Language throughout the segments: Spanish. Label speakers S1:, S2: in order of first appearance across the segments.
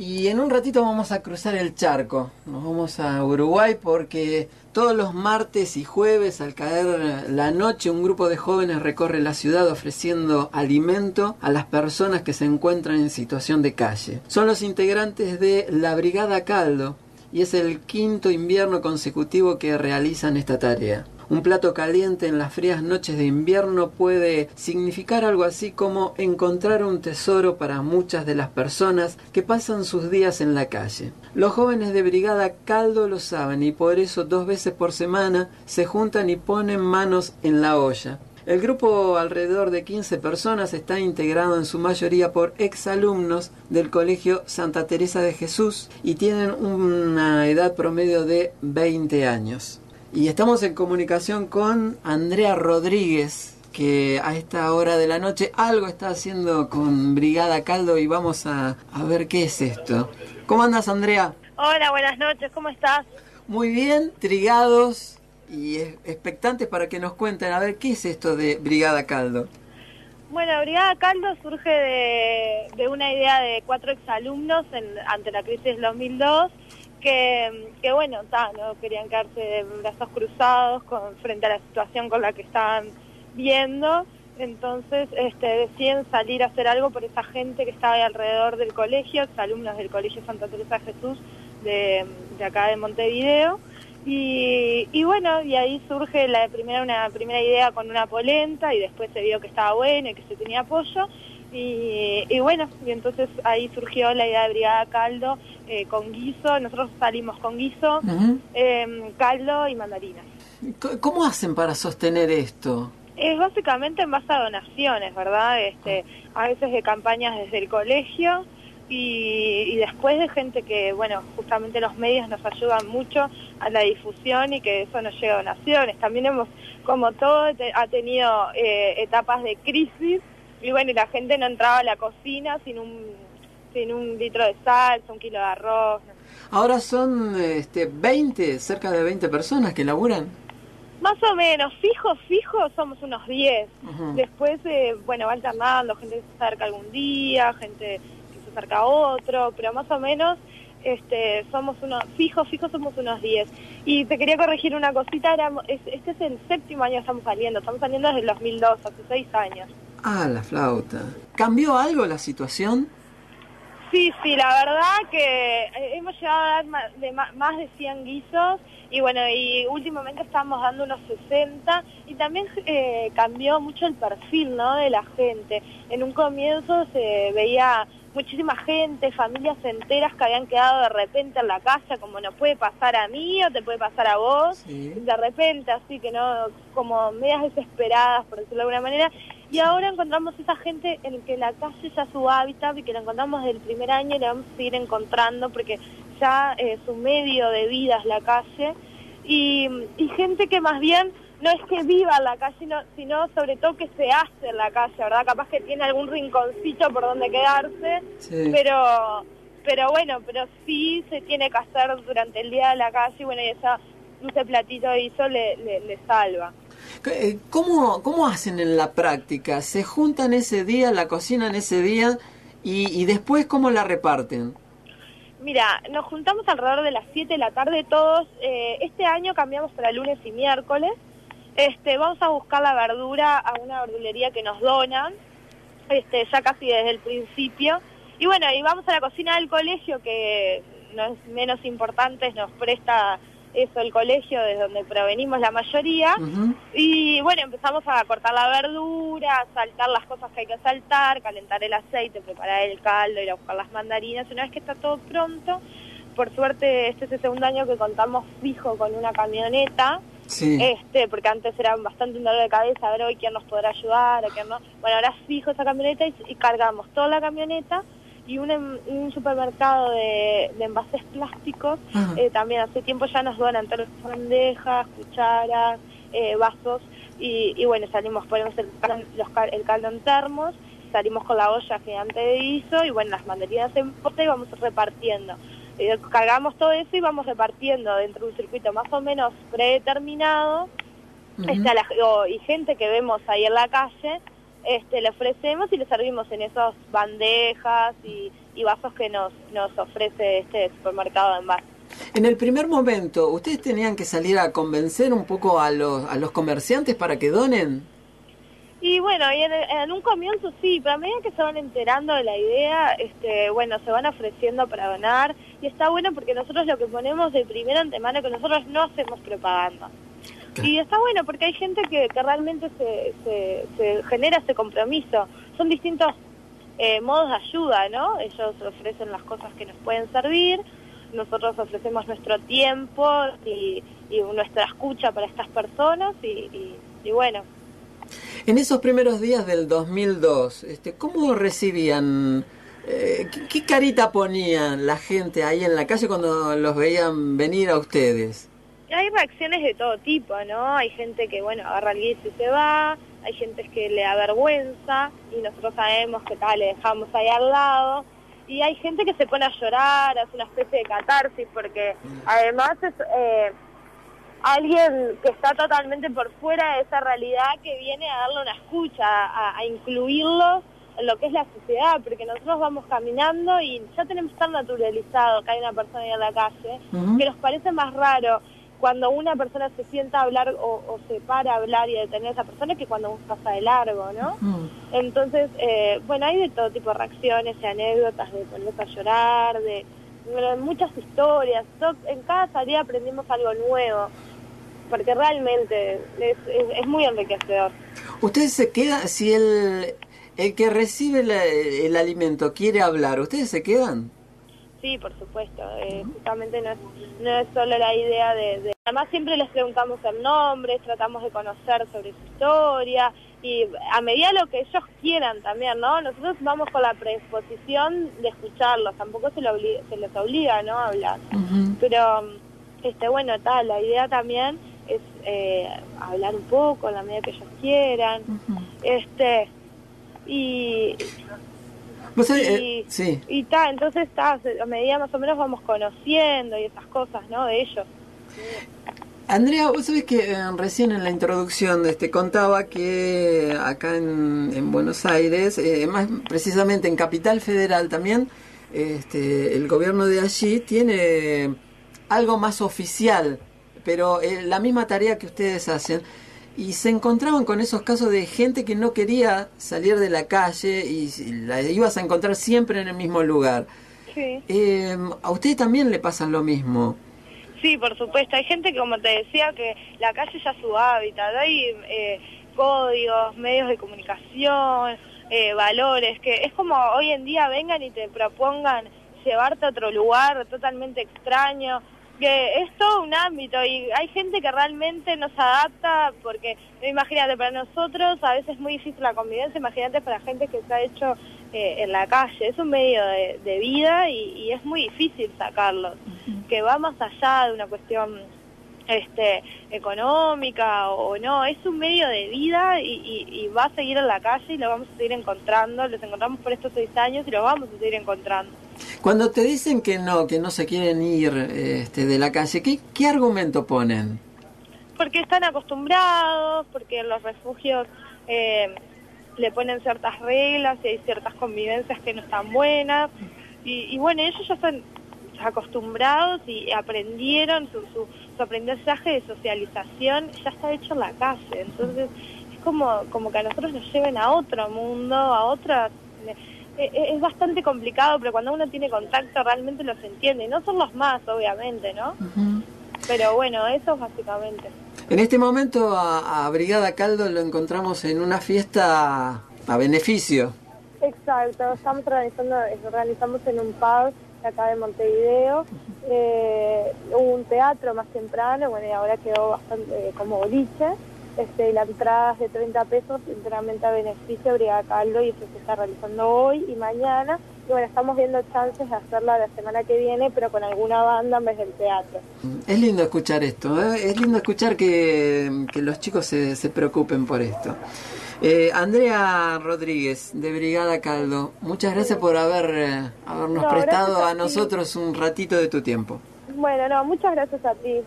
S1: Y en un ratito vamos a cruzar el charco. Nos vamos a Uruguay porque todos los martes y jueves al caer la noche un grupo de jóvenes recorre la ciudad ofreciendo alimento a las personas que se encuentran en situación de calle. Son los integrantes de la Brigada Caldo y es el quinto invierno consecutivo que realizan esta tarea. Un plato caliente en las frías noches de invierno puede significar algo así como encontrar un tesoro para muchas de las personas que pasan sus días en la calle. Los jóvenes de Brigada Caldo lo saben y por eso dos veces por semana se juntan y ponen manos en la olla. El grupo, alrededor de 15 personas, está integrado en su mayoría por exalumnos del Colegio Santa Teresa de Jesús y tienen una edad promedio de 20 años. Y estamos en comunicación con Andrea Rodríguez, que a esta hora de la noche algo está haciendo con Brigada Caldo y vamos a, ver qué es esto. ¿Cómo andas, Andrea?
S2: Hola, buenas noches, ¿cómo estás?
S1: Muy bien, trigados y expectantes para que nos cuenten a ver qué es esto de Brigada Caldo.
S2: Bueno, Brigada Caldo surge de, una idea de cuatro exalumnos en, ante la crisis del 2002 que, bueno, no querían quedarse brazos cruzados frente a la situación con la que estaban viendo, entonces este, deciden salir a hacer algo por esa gente que estaba alrededor del colegio, alumnos del Colegio Santa Teresa Jesús de, de acá de Montevideo, y, y, bueno, y ahí surge la primera, una primera idea con una polenta y después se vio que estaba bueno y que se tenía apoyo y, bueno, y entonces ahí surgió la idea de Brigada Caldo eh, con guiso. Nosotros salimos con guiso, em, caldo y mandarinas.
S1: ¿Cómo hacen para sostener esto?
S2: Es básicamente en base a donaciones, ¿verdad? Este, a veces de campañas desde el colegio y, y, después de gente que, bueno, justamente los medios nos ayudan mucho a la difusión y que eso nos llega a donaciones. También hemos, como todo, ha tenido eh, etapas de crisis y bueno, y la gente no entraba a la cocina sin un, sin un litro de salsa, un kilo de arroz.
S1: Ahora son este, 20, cerca de 20 personas que laburan.
S2: Más o menos, fijo, fijo, somos unos 10. Después, eh, bueno, va alternando, gente que se acerca algún día, gente que se acerca a otro, pero más o menos este, somos unos, fijo, fijo somos unos 10. Y te quería corregir una cosita, este es el séptimo año que estamos saliendo, estamos saliendo desde el 2002, hace 6 años.
S1: Ah, la flauta. ¿Cambió algo la situación?
S2: Sí, sí, la verdad que eh, hemos llegado a dar más de, más de 100 guisos y bueno, y últimamente estamos dando unos 60 y también eh, cambió mucho el perfil ¿no? de la gente. En un comienzo se veía muchísima gente, familias enteras que habían quedado de repente en la casa, como nos puede pasar a mí o te puede pasar a vos, de repente, así que no, como medias desesperadas, por decirlo de alguna manera, y ahora encontramos esa gente en que la calle ya es su hábitat y que la encontramos desde el primer año y la vamos a seguir encontrando porque ya eh, su medio de vida es la calle. Y, gente que más bien no es que viva en la calle, sino sobre todo que se hace en la calle, ¿verdad? Capaz que tiene algún rinconcito por donde quedarse, pero pero bueno, pero sí se tiene que hacer durante el día de la calle y bueno, y esa, ese platito de hizo le, le salva.
S1: Eh, ¿Cómo, ¿Cómo hacen en la práctica? ¿Se juntan ese día, la cocinan ese día y, después cómo la reparten?
S2: Mira, nos juntamos alrededor de las 7 de la tarde todos. Eh, este año cambiamos para lunes y miércoles. Este, vamos a buscar la verdura a una verdulería que nos donan, este, ya casi desde el principio. Y bueno, y vamos a la cocina del colegio, que no es menos importante, nos presta eso el colegio desde donde provenimos la mayoría. Y bueno empezamos a cortar la verdura saltar las cosas que hay que saltar calentar el aceite preparar el caldo ir a buscar las mandarinas. Una vez que está todo pronto por suerte este es el segundo año que contamos fijo con una camioneta. Este porque antes era bastante un dolor de cabeza a ver hoy quién nos podrá ayudar quién no. Bueno ahora fijo esa camioneta y cargamos toda la camioneta y un, em, un supermercado de, envases plásticos eh, también hace tiempo ya nos donan todas bandejas, cucharas, eh, vasos y, bueno, salimos, ponemos el, los, el caldo en termos, salimos con la olla gigante de guiso y bueno, las mandarinas en pote y vamos repartiendo. Eh, cargamos todo eso y vamos repartiendo dentro de un circuito más o menos predeterminado. Está la, y gente que vemos ahí en la calle este, le ofrecemos y le servimos en esas bandejas y, y vasos que nos, nos ofrece este supermercado en envase.
S1: En el primer momento, ¿ustedes tenían que salir a convencer un poco a los, a los comerciantes para que donen?
S2: Y bueno, en, un comienzo sí, pero a medida que se van enterando de la idea, este, bueno, se van ofreciendo para donar y está bueno porque nosotros lo que ponemos de primera antemano que nosotros no hacemos propaganda. Y está bueno porque hay gente que, que realmente se, se, genera ese compromiso. Son distintos eh, modos de ayuda, ¿no? Ellos ofrecen las cosas que nos pueden servir, nosotros ofrecemos nuestro tiempo y, nuestra escucha para estas personas y, y bueno,
S1: en esos primeros días del 2002, este, ¿cómo recibían, eh, qué, carita ponían la gente ahí en la calle cuando los veían venir a ustedes?
S2: Hay reacciones de todo tipo, ¿no? Hay gente que, bueno, agarra el guiso y se va, hay gente que le da vergüenza y nosotros sabemos que tal, le dejamos ahí al lado. Y hay gente que se pone a llorar, hace una especie de catarsis, porque además es... Eh, alguien que está totalmente por fuera de esa realidad que viene a darle una escucha, a, a incluirlos en lo que es la sociedad, porque nosotros vamos caminando y ya tenemos tan naturalizado que hay una persona ahí en la calle, que nos parece más raro cuando una persona se sienta a hablar o, se para a hablar y a detener a esa persona que cuando pasa de largo, ¿no? Entonces, eh, bueno, hay de todo tipo de reacciones y anécdotas, de ponerse a llorar, de, muchas historias. En cada salida aprendimos algo nuevo porque realmente es, es, muy enriquecedor.
S1: ¿Ustedes se quedan, si el, el que recibe el alimento quiere hablar, ¿ustedes se quedan?
S2: Sí, por supuesto. Eh, justamente no es, no es solo la idea de, Además siempre les preguntamos el nombre, tratamos de conocer sobre su historia y a medida de lo que ellos quieran también, ¿no? Nosotros vamos con la predisposición de escucharlos, tampoco se, lo se les obliga, ¿no? A hablar. Pero, este bueno, tal, la idea también es eh, hablar un poco en la medida que ellos quieran. este Y
S1: y, sí.
S2: y ta, entonces está, a medida más o menos vamos conociendo y esas cosas, ¿no? De ellos.
S1: Andrea, vos sabés que eh, recién en la introducción este, contaba que acá en, en Buenos Aires, eh, más precisamente en Capital Federal también, este, el gobierno de allí tiene algo más oficial pero eh, la misma tarea que ustedes hacen. Y se encontraban con esos casos de gente que no quería salir de la calle y la ibas a encontrar siempre en el mismo lugar.
S2: Sí.
S1: Em, a ustedes también le pasa lo mismo.
S2: Sí, por supuesto. Hay gente que, como te decía, que la calle ya es su hábitat. Hay eh, códigos, medios de comunicación, eh, valores, que es como hoy en día vengan y te propongan llevarte a otro lugar totalmente extraño que es todo un ámbito y hay gente que realmente nos adapta porque, imagínate, para nosotros a veces es muy difícil la convivencia, imagínate para gente que se ha hecho eh, en la calle, es un medio de, vida y, es muy difícil sacarlo, que va más allá de una cuestión este, económica o, no, es un medio de vida y, y, va a seguir en la calle y lo vamos a seguir encontrando, los encontramos por estos seis años y lo vamos a seguir encontrando.
S1: Cuando te dicen que no, que no se quieren ir este, de la calle, ¿qué, ¿qué argumento ponen?
S2: Porque están acostumbrados, porque en los refugios eh, le ponen ciertas reglas y hay ciertas convivencias que no están buenas. Y, bueno, ellos ya están acostumbrados y aprendieron su, su, su, aprendizaje de socialización, ya está hecho en la calle. Entonces es como, como que a nosotros nos lleven a otro mundo, a otra eh, eh, es bastante complicado, pero cuando uno tiene contacto realmente los entiende. No son los más, obviamente, ¿no? Pero bueno, eso básicamente.
S1: En este momento a, Brigada Caldo lo encontramos en una fiesta a beneficio.
S2: Exacto, estamos organizando, organizamos en un pub acá de Montevideo, eh, un teatro más temprano, bueno, y ahora quedó bastante como boliche, este, la entrada es de 30 pesos, enteramente a beneficio de Brigada Caldo y eso se está realizando hoy y mañana. Y bueno, estamos viendo chances de hacerla la semana que viene, pero con alguna banda en vez del teatro.
S1: Es lindo escuchar esto, ¿eh? es lindo escuchar que, los chicos se, se, preocupen por esto. Eh, Andrea Rodríguez, de Brigada Caldo, muchas gracias por haber eh, habernos prestado a nosotros un ratito de tu tiempo.
S2: Bueno, no, muchas gracias a ti.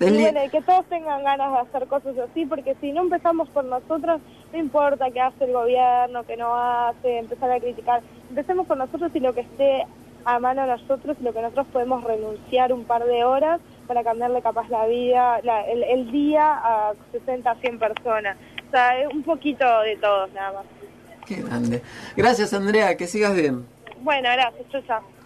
S2: Y bueno, que todos tengan ganas de hacer cosas así, porque si no empezamos por nosotros, no importa qué hace el gobierno, qué no hace, empezar a criticar. empecemos por nosotros y lo que esté a mano de nosotros y lo que nosotros podemos renunciar un par de horas para cambiarle capaz la vida, el, el, día a 60, 100 personas. O sea, un poquito de todos nada más.
S1: Qué grande. Gracias Andrea, que sigas bien.
S2: Bueno, gracias, chao.